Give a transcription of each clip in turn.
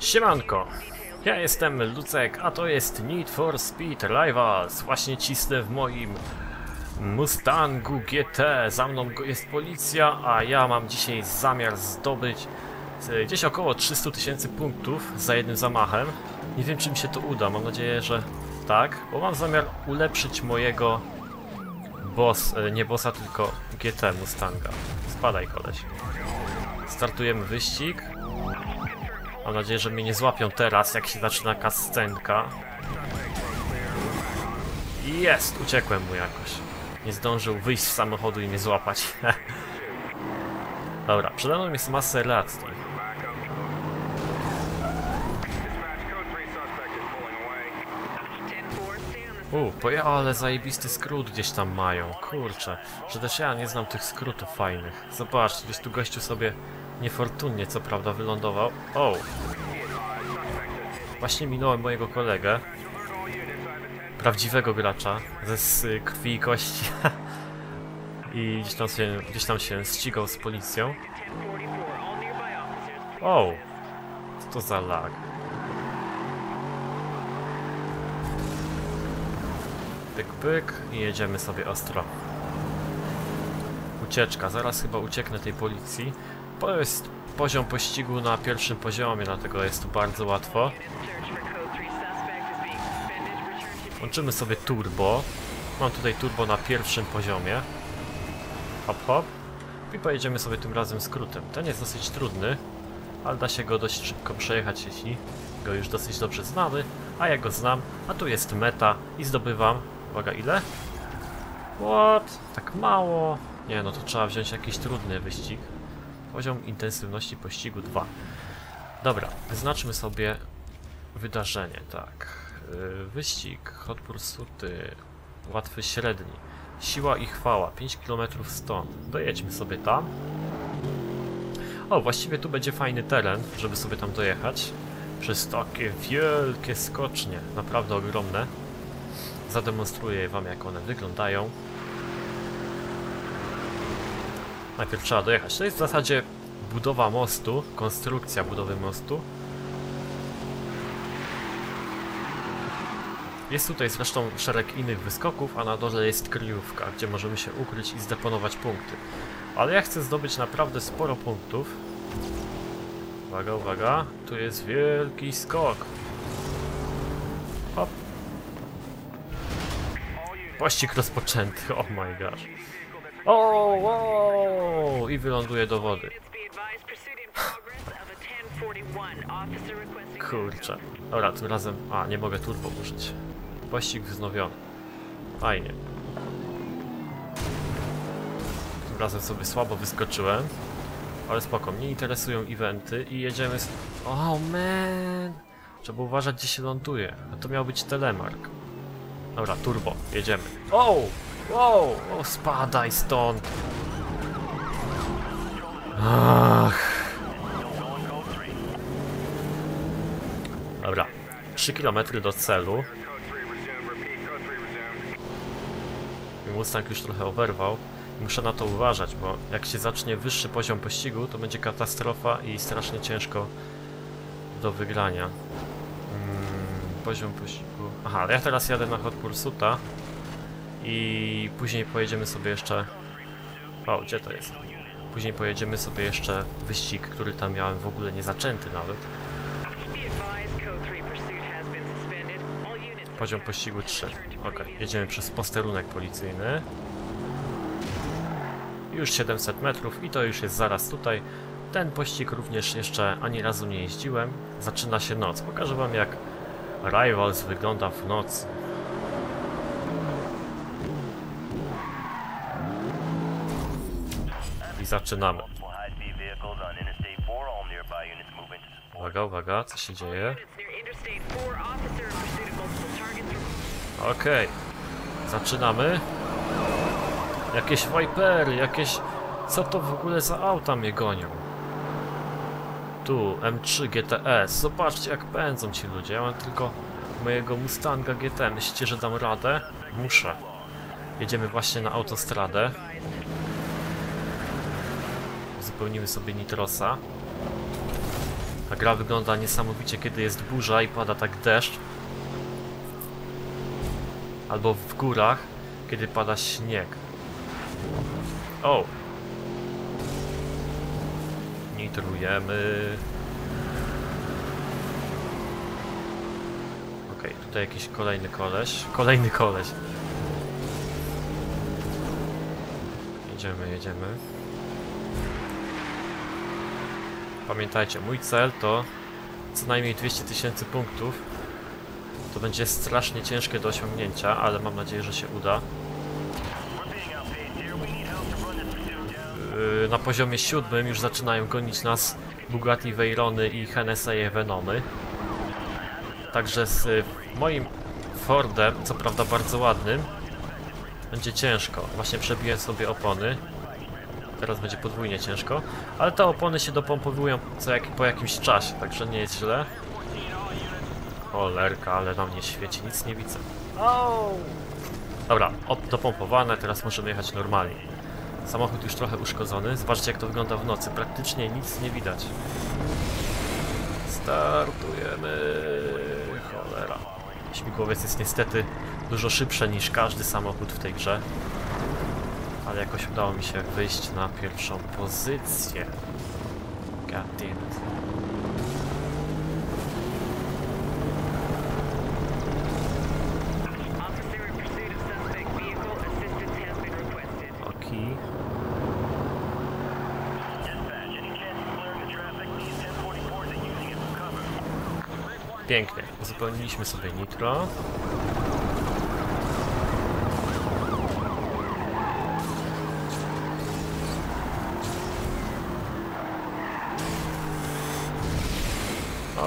Siemanko! Ja jestem Lucek, a to jest Need for Speed Rivals. Właśnie cisnę w moim Mustangu GT. Za mną jest policja, a ja mam dzisiaj zamiar zdobyć e, gdzieś około 300 tysięcy punktów za jednym zamachem. Nie wiem, czy mi się to uda. Mam nadzieję, że tak, bo mam zamiar ulepszyć mojego boss, e, nie bossa, tylko GT Mustanga. Spadaj, koleś. Startujemy wyścig. Mam nadzieję, że mnie nie złapią teraz, jak się zaczyna kascenka. Jest! Uciekłem mu jakoś. Nie zdążył wyjść z samochodu i mnie złapać. Dobra, przede mną jest masę racji. U, poja, ale zajebisty skrót gdzieś tam mają, kurczę. Że też ja nie znam tych skrótów fajnych. Zobaczcie, gdzieś tu gościu sobie niefortunnie, co prawda, wylądował. O! Właśnie minąłem mojego kolegę. Prawdziwego gracza, ze z y, krwi i kości. I gdzieś tam, się, gdzieś tam się ścigał z policją. O! Co to za lag? Pyk, pyk i jedziemy sobie ostro. Ucieczka, zaraz chyba ucieknę tej policji. To jest poziom pościgu na pierwszym poziomie, dlatego jest tu bardzo łatwo. Włączymy sobie turbo. Mam tutaj turbo na pierwszym poziomie. Hop, hop. I pojedziemy sobie tym razem skrótem. Ten jest dosyć trudny, ale da się go dość szybko przejechać, jeśli go już dosyć dobrze znamy. A ja go znam, a tu jest meta i zdobywam. Uwaga, ile? What? Tak mało? Nie, no to trzeba wziąć jakiś trudny wyścig. Poziom intensywności pościgu 2. Dobra, wyznaczmy sobie wydarzenie, tak. Yy, Wyścig, hot pursuity, łatwy średni. Siła i chwała, 5 km stąd. Dojedźmy sobie tam. O, właściwie tu będzie fajny teren, żeby sobie tam dojechać. Przez takie wielkie skocznie, naprawdę ogromne. Zademonstruję wam jak one wyglądają. Najpierw trzeba dojechać. To jest w zasadzie budowa mostu, konstrukcja budowy mostu. Jest tutaj zresztą szereg innych wyskoków, a na dole jest kryjówka, gdzie możemy się ukryć i zdeponować punkty. Ale ja chcę zdobyć naprawdę sporo punktów. Uwaga, uwaga, tu jest wielki skok. Hop. Pościg rozpoczęty, oh my gosh. O! I wyląduje do wody. Kurczę. Dobra, tym razem... A, nie mogę turbo użyć. Pościg wznowiony. Fajnie. Tym razem sobie słabo wyskoczyłem. Ale spoko, mnie interesują eventy i jedziemy z... Oh man! Trzeba uważać gdzie się ląduje. A to miał być telemark. Dobra, turbo, jedziemy. O! Wow! O, spadaj stąd! Ach. Dobra, 3 km do celu. Mustang już trochę oberwał. Muszę na to uważać, bo jak się zacznie wyższy poziom pościgu, to będzie katastrofa i strasznie ciężko do wygrania. Mm, poziom pościgu... Aha, ja teraz jadę na Hot i później pojedziemy sobie jeszcze... O, gdzie to jest? Później pojedziemy sobie jeszcze wyścig, który tam miałem w ogóle nie zaczęty nawet. Poziom pościgu 3. Ok, jedziemy przez posterunek policyjny. Już 700 metrów i to już jest zaraz tutaj. Ten pościg również jeszcze ani razu nie jeździłem. Zaczyna się noc. Pokażę wam jak Rivals wygląda w nocy. Zaczynamy. Uwaga, uwaga, co się dzieje? Okej. Zaczynamy. Jakieś Vipery, jakieś... Co to w ogóle za auta mnie gonią? Tu, M3 GTS. Zobaczcie jak pędzą ci ludzie. Ja mam tylko mojego Mustanga GT. Myślicie, że dam radę? Muszę. Jedziemy właśnie na autostradę. Uzupełnimy sobie nitrosa. Ta gra wygląda niesamowicie, kiedy jest burza i pada tak deszcz. Albo w górach, kiedy pada śnieg. O! Nitrujemy. Okej, tutaj jakiś kolejny koleś. Kolejny koleś. Jedziemy, jedziemy. Pamiętajcie, mój cel to co najmniej 200 tysięcy punktów. To będzie strasznie ciężkie do osiągnięcia, ale mam nadzieję, że się uda. Yy, Na poziomie siódmym już zaczynają gonić nas Bugatti Veyrony i Hennessy Venomy. Także z y, moim Fordem, co prawda bardzo ładnym, będzie ciężko. Właśnie przebiłem sobie opony. Teraz będzie podwójnie ciężko. Ale te opony się dopompowują co jak, po jakimś czasie, także nie jest źle. Cholerka, ale na mnie świeci, nic nie widzę. Dobra, op dopompowane, teraz możemy jechać normalnie. Samochód już trochę uszkodzony. Zobaczcie jak to wygląda w nocy. Praktycznie nic nie widać. Startujemy. Cholera. Śmigłowiec jest niestety dużo szybszy niż każdy samochód w tej grze. Ale jakoś udało mi się wyjść na pierwszą pozycję. God damn it. Officer in pursuit of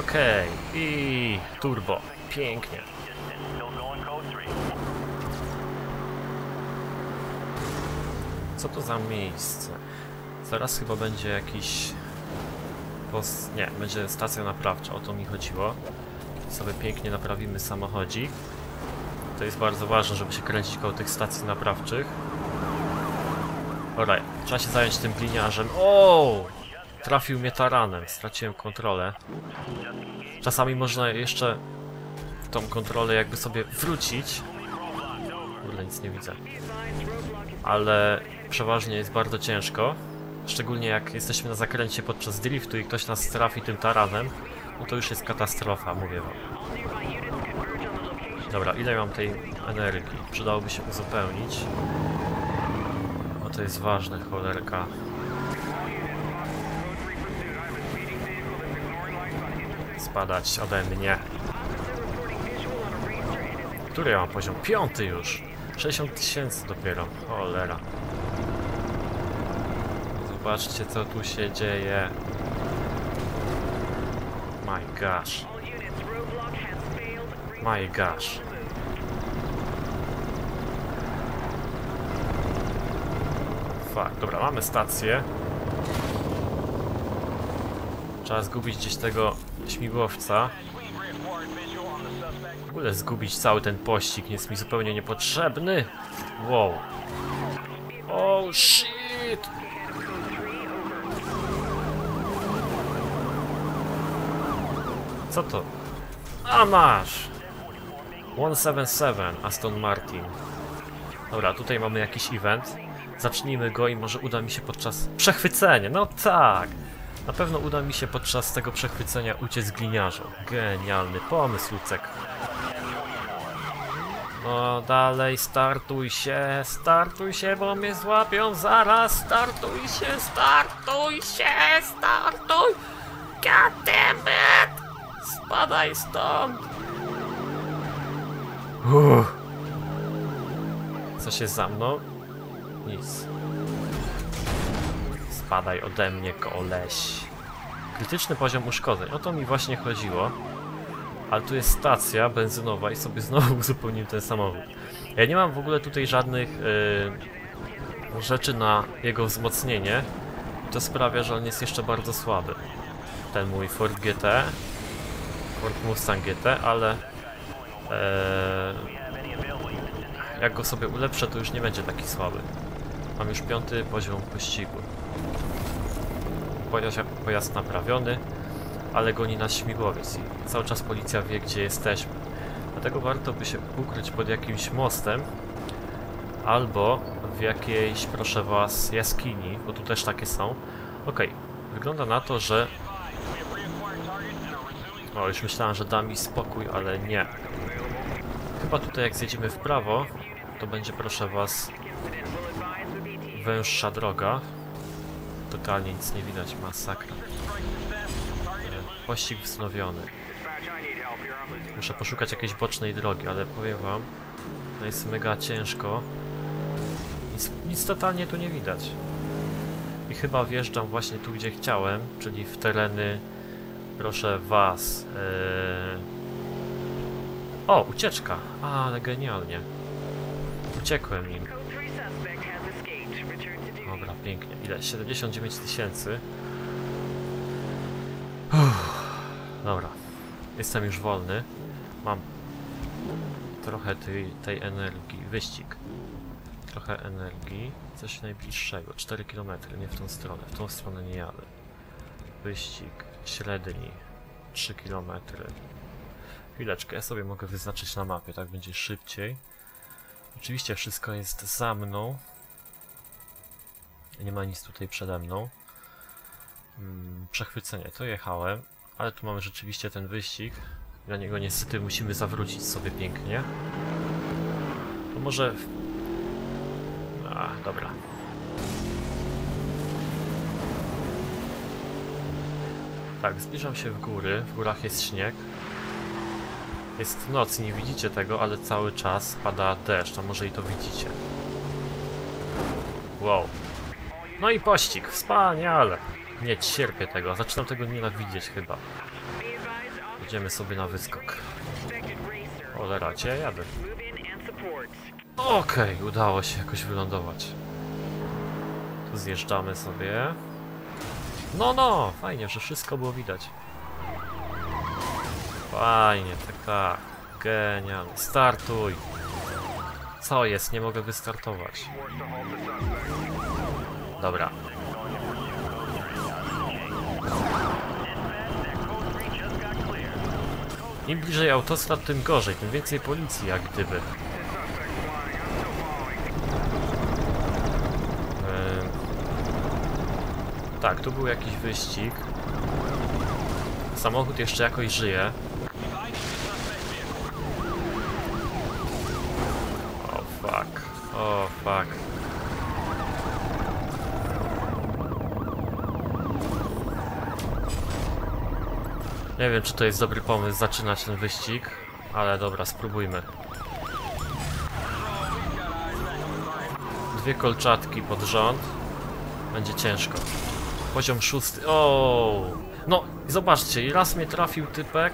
Okej, i turbo. Pięknie. Distance still going code 3. Co to za miejsce? Zaraz chyba będzie jakiś... Nie, będzie stacja naprawcza, o to mi chodziło. Sobie pięknie naprawimy samochodzik. To jest bardzo ważne, żeby się kręcić koło tych stacji naprawczych. Alright, trzeba się zająć tym gliniarzem. O! Trafił mnie taranem, straciłem kontrolę. Czasami można jeszcze tą kontrolę jakby sobie wrócić. Kurde, nic nie widzę ale przeważnie jest bardzo ciężko. Szczególnie jak jesteśmy na zakręcie podczas driftu i ktoś nas trafi tym taranem, no to już jest katastrofa, mówię wam. Dobra, ile mam tej energii? Przydałoby się uzupełnić. O to jest ważne, cholerka. Spadać ode mnie. Który ja mam poziom? Piąty już. 60 tysięcy dopiero. Cholera. Zobaczcie co tu się dzieje. My gosh. My gosh. Fuck, dobra, mamy stację. Trzeba zgubić gdzieś tego śmigłowca. W ogóle zgubić cały ten pościg jest mi zupełnie niepotrzebny. Wow. Oh shit! Co to? A masz! 177 Aston Martin. Dobra, tutaj mamy jakiś event. Zacznijmy go i może uda mi się podczas przechwycenia. No tak! Na pewno uda mi się podczas tego przechwycenia uciec gliniarzom. Genialny pomysł, Lucek. No dalej, startuj się, startuj się, bo mnie złapią zaraz, startuj się, startuj się, startuj! God damn it! Spadaj stąd! Uff. Co się za mną? Nic. Spadaj ode mnie, koleś. Krytyczny poziom uszkodzeń. O to mi właśnie chodziło. Ale tu jest stacja benzynowa i sobie znowu uzupełniłem ten samochód. Ja nie mam w ogóle tutaj żadnych yy, rzeczy na jego wzmocnienie. To sprawia, że on jest jeszcze bardzo słaby. Ten mój Ford GT. Ford Mustang GT, ale... Yy, jak go sobie ulepszę, to już nie będzie taki słaby. Mam już piąty poziom pościgu. Pojazd, pojazd naprawiony. ale goni nas śmigłowiec i cały czas policja wie, gdzie jesteśmy. Dlatego warto by się ukryć pod jakimś mostem albo w jakiejś, proszę was, jaskini, bo tu też takie są. Okej, wygląda na to, że... O, już myślałem, że da mi spokój, ale nie. Chyba tutaj jak zjedziemy w prawo, to będzie, proszę was, węższa droga. Totalnie nic nie widać, masakra. E, Pościg wznowiony. Muszę poszukać jakiejś bocznej drogi, ale powiem wam, to jest mega ciężko. Nic, nic totalnie tu nie widać. I chyba wjeżdżam właśnie tu, gdzie chciałem, czyli w tereny, proszę was. Yy... O, ucieczka! Ale genialnie. Uciekłem nim. Code 3 suspect has escaped. Return to duty. Dobra, pięknie. Ile? 79 tysięcy. Dobra. Jestem już wolny. Mam trochę tej, tej energii. Wyścig. Trochę energii. Coś najbliższego. 4 km, nie w tą stronę. W tą stronę nie jadę. Wyścig. Średni. 3 km. Chwileczkę, ja sobie mogę wyznaczyć na mapie, tak będzie szybciej. Oczywiście wszystko jest za mną. Nie ma nic tutaj przede mną. Mm, przechwycenie, to jechałem, ale tu mamy rzeczywiście ten wyścig. Na niego niestety musimy zawrócić sobie pięknie. To może... A, dobra. Tak, zbliżam się w góry. W górach jest śnieg. Jest noc, nie widzicie tego, ale cały czas pada deszcz, a może i to widzicie. Wow. No i pościg, wspaniale. Nie cierpię tego, zaczynam tego nienawidzieć chyba. Jedziemy sobie na wyskok. Cholera, ja jadę? Okej, udało się jakoś wylądować. Tu zjeżdżamy sobie. No, no, fajnie, że wszystko było widać. Fajnie, tak, tak. Genialnie. Startuj. Co jest? Nie mogę wystartować. Dobra. Im bliżej autostrad, tym gorzej, tym więcej policji, jak gdyby. Em, Tak, tu był jakiś wyścig. Samochód jeszcze jakoś żyje. Nie wiem, czy to jest dobry pomysł zaczynać ten wyścig, ale dobra, spróbujmy. Dwie kolczatki pod rząd. Będzie ciężko. Poziom szósty. O, No, zobaczcie, raz mnie trafił typek,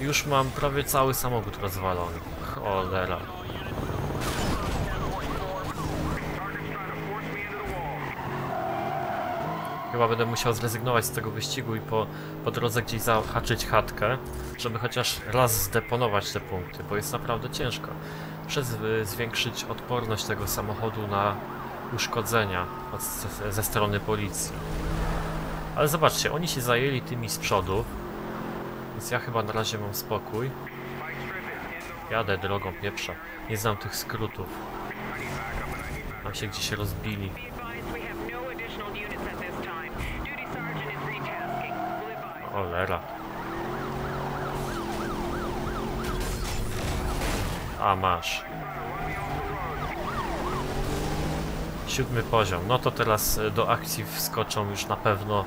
już mam prawie cały samochód rozwalony. Cholera. Chyba będę musiał zrezygnować z tego wyścigu i po, po drodze gdzieś zahaczyć chatkę, żeby chociaż raz zdeponować te punkty, bo jest naprawdę ciężko. Przez y, zwiększyć odporność tego samochodu na uszkodzenia od, ze, ze strony policji. Ale zobaczcie, oni się zajęli tymi z przodu, więc ja chyba na razie mam spokój. Jadę drogą pieprza. Nie znam tych skrótów. Tam się gdzieś rozbili. Cholera. A masz. Siódmy poziom. No to teraz e, do akcji wskoczą już na pewno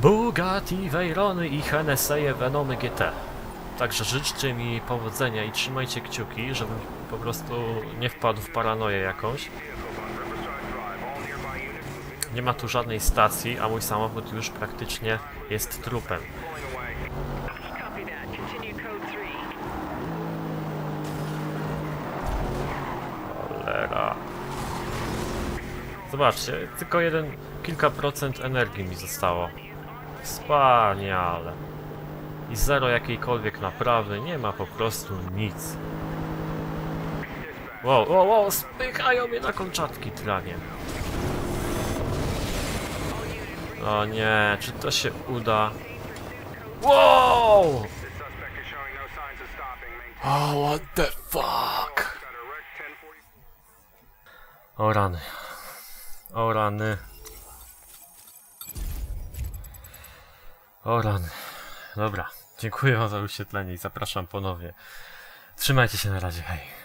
Bugatti, Veyrony i Hennessy Venomy GT. Także życzcie mi powodzenia i trzymajcie kciuki, żebym po prostu nie wpadł w paranoję jakąś. Nie ma tu żadnej stacji, a mój samochód już praktycznie jest trupem. Copy that. Continue code 3. Cholera. Zobaczcie, tylko jeden, kilka procent energii mi zostało. Wspaniale. I zero jakiejkolwiek naprawy, nie ma po prostu nic. Wow, wow, wow, spychają mnie na kolczatki tranie. O nie, czy to się uda? Wow! Oh, what the fuck? got a wreck 1040. O rany. O rany. O rany. Dobra. Dziękuję wam za wyświetlenie i zapraszam ponownie. Trzymajcie się na razie, hej.